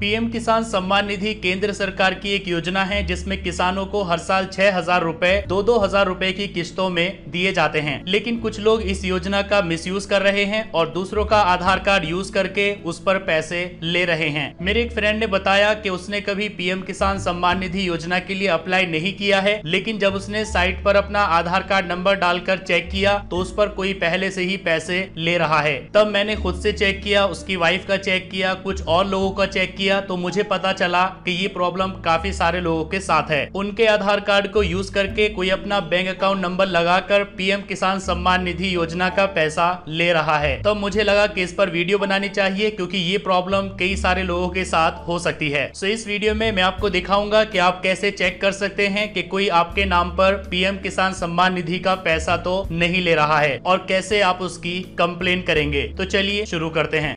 PM Kisan Samman निधि केंद्र सरकार की एक योजना है, जिसमें किसानों को हर साल छह हज़ार रूपए, दो दो हज़ार रूपए की किस्तों में दिए जाते हैं। लेकिन कुछ लोग इस योजना का मिसयूज कर रहे हैं और दूसरों का आधार कार्ड यूज़ करके उस पर पैसे ले रहे हैं। मेरे एक फ्रेंड ने बताया कि उसने कभी पीएम किसान सम्मान निधि योजना के लिए अप्लाई नहीं किया है, लेकिन जब उसने साइट पर अपना आधार कार्ड नंबर डालकर चेक किया तो उस पर कोई पहले से ही पैसे ले रहा है। तब मैंने खुद से चेक किया, उसकी वाइफ का चेक किया, कुछ और लोगों का चेक किया किया तो मुझे पता चला कि ये प्रॉब्लम काफ़ी सारे लोगों के साथ है। उनके आधार कार्ड को यूज़ करके कोई अपना बैंक अकाउंट नंबर लगाकर पीएम किसान सम्मान निधि योजना का पैसा ले रहा है। तो मुझे लगा कि इस पर वीडियो बनानी चाहिए क्योंकि ये प्रॉब्लम कई सारे लोगों के साथ हो सकती है। सो इस वीडियो में मैं आपको दिखाऊँगा कि आप कैसे चेक कर सकते हैं कि कोई आपके नाम पर पीएम किसान सम्मान निधि का पैसा तो नहीं ले रहा है और कैसे आप उसकी कंप्लेन करेंगे। तो चलिए शुरू करते हैं।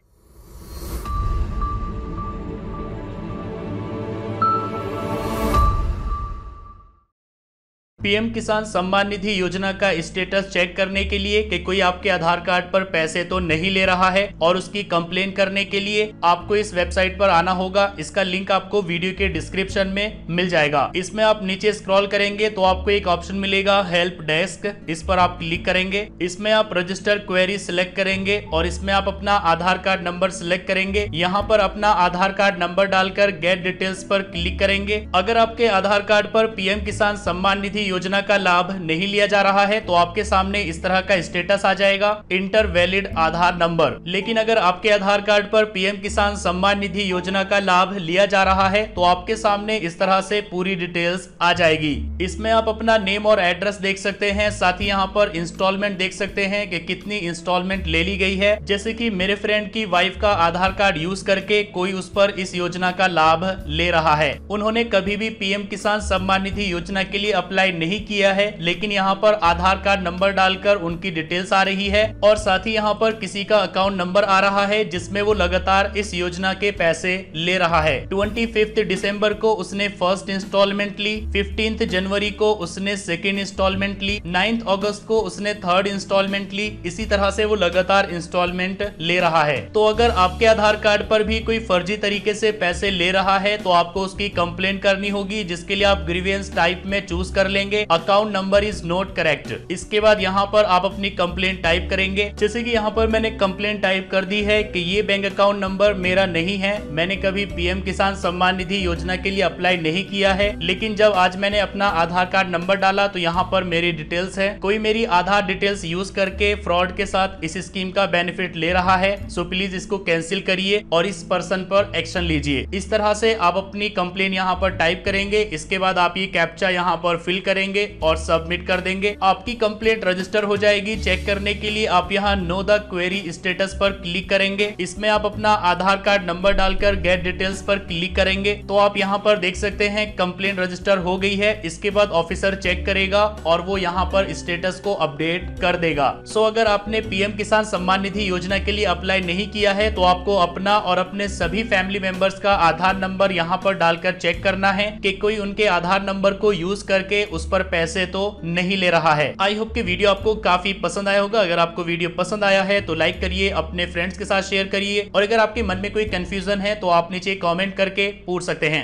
पीएम किसान सम्मान निधि योजना का स्टेटस चेक करने के लिए कि कोई आपके आधार कार्ड पर पैसे तो नहीं ले रहा है और उसकी कंप्लेन करने के लिए आपको इस वेबसाइट पर आना होगा। इसका लिंक आपको वीडियो के डिस्क्रिप्शन में मिल जाएगा। इसमें आप नीचे स्क्रॉल करेंगे तो आपको एक ऑप्शन मिलेगा, हेल्प डेस्क। इस पर आप क्लिक करेंगे। इसमें आप रजिस्टर क्वेरी सिलेक्ट करेंगे और इसमें आप अपना आधार कार्ड नंबर सिलेक्ट करेंगे। यहाँ पर अपना आधार कार्ड नंबर डालकर गेट डिटेल्स पर क्लिक करेंगे। अगर आपके आधार कार्ड पर पीएम किसान सम्मान निधि योजना का लाभ नहीं लिया जा रहा है तो आपके सामने इस तरह का स्टेटस आ जाएगा। इंटर वैलिड आधार नंबर लेकिन अगर आपके आधार कार्ड पर पीएम किसान सम्मान निधि योजना का लाभ लिया जा रहा है तो आपके सामने इस तरह से पूरी डिटेल्स आ जाएगी। इसमें आप अपना नेम और एड्रेस देख सकते हैं, साथ ही यहाँ पर इंस्टॉलमेंट देख सकते हैं कि कितनी इंस्टॉलमेंट ले ली गई है। जैसे कि मेरे फ्रेंड की वाइफ का आधार कार्ड यूज़ करके कोई उस पर इस योजना का लाभ ले रहा है। उन्होंने कभी भी पीएम किसान सम्मान निधि योजना के लिए अप्लाई नहीं किया है, लेकिन यहाँ पर आधार कार्ड नंबर डालकर उनकी डिटेल्स आ रही है और साथ ही यहाँ पर किसी का अकाउंट नंबर आ रहा है, जिसमें वो लगातार इस योजना के पैसे ले रहा है। ट्वेंटी दिसंबर को उसने फ़र्स्ट इंस्टॉलमेंट ली, फिफ्टींथ जनवरी को उसने सेकेंड इंस्टॉलमेंट ली, नाइन्थ अगस्त को उसने थर्ड इंस्टॉलमेंट ली, इसी तरह से वो लगातार इंस्टॉलमेंट ले रहा है। तो अगर आपके आधार कार्ड पर भी कोई फर्जी तरीके से पैसे ले रहा है तो आपको उसकी कंप्लेन करनी होगी, जिसके लिए आप ग्रीवियंस टाइप में चूज़ कर लेंगे। Account number is not correct इसके बाद यहाँ पर आप अपनी कंप्लेन टाइप करेंगे। जैसे कि यहाँ पर मैंने कंप्लेन टाइप कर दी है कि ये बैंक अकाउंट नंबर मेरा नहीं है। मैंने कभी पीएम किसान सम्मान निधि योजना के लिए अप्लाई नहीं किया है। लेकिन जब आज मैंने अपना आधार कार्ड नंबर डाला तो यहाँ पर मेरी डिटेल्स है। कोई मेरी आधार डिटेल्स यूज़ करके फ्रॉड के साथ इस स्कीम का बेनिफिट ले रहा है सो प्लीज़ इसको कैंसिल करिए और इस पर्सन पर एक्शन लीजिए। इस तरह से आप अपनी कंप्लेन यहाँ पर टाइप करेंगे। इसके बाद आप ये कैप्चा यहाँ पर फिल करेंगे और सबमिट कर देंगे। आपकी कंप्लेंट रजिस्टर हो जाएगी। चेक करने के लिए आप यहाँ नो द क्वेरी स्टेटस पर क्लिक करेंगे। इसमें आप अपना आधार कार्ड नंबर डालकर गेट डिटेल्स पर क्लिक करेंगे। तो आप यहाँ पर देख सकते हैं कंप्लेंट रजिस्टर हो गई है। इसके बाद ऑफिसर चेक करेगा और वो यहाँ पर स्टेटस को अपडेट कर देगा। सो अगर आपने पीएम किसान सम्मान निधि योजना के लिए अप्लाई नहीं किया है तो आपको अपना और अपने सभी फैमिली मेंबर्स का आधार नंबर यहाँ पर डालकर चेक करना है कि कोई उनके आधार नंबर को यूज़ करके उस पर पैसे तो नहीं ले रहा है। आई होप की वीडियो आपको काफ़ी पसंद आया होगा। अगर आपको वीडियो पसंद आया है तो लाइक करिए, अपने फ्रेंड्स के साथ शेयर करिए। और अगर आपके मन में कोई कंफ्यूजन है तो आप नीचे कॉमेंट करके पूछ सकते हैं।